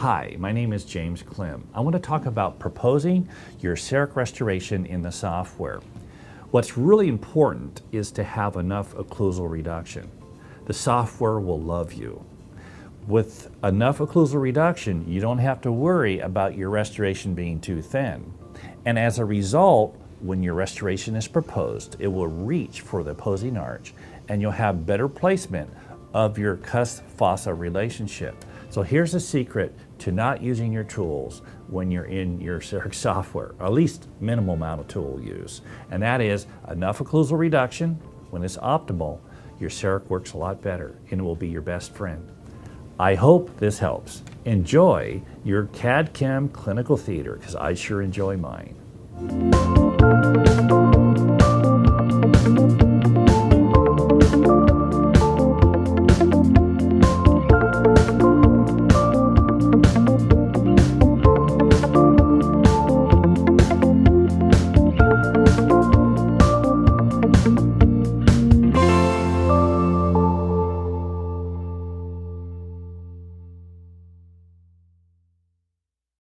Hi, my name is James Klim. I want to talk about proposing your CEREC restoration in the software. What's really important is to have enough occlusal reduction. The software will love you. With enough occlusal reduction, you don't have to worry about your restoration being too thin. And as a result, when your restoration is proposed, it will reach for the opposing arch and you'll have better placement of your cusp fossa relationship. So here's a secret to not using your tools when you're in your CEREC software, at least minimal amount of tool use. And that is enough occlusal reduction. When it's optimal, your CEREC works a lot better and will be your best friend. I hope this helps. Enjoy your CAD-CAM clinical theater because I sure enjoy mine.